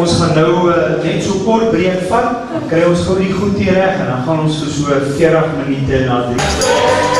ons gaan nou uh, net so kort breek vat, kry ons gou die goed hier reg en dan gaan ons so so 40 minute na die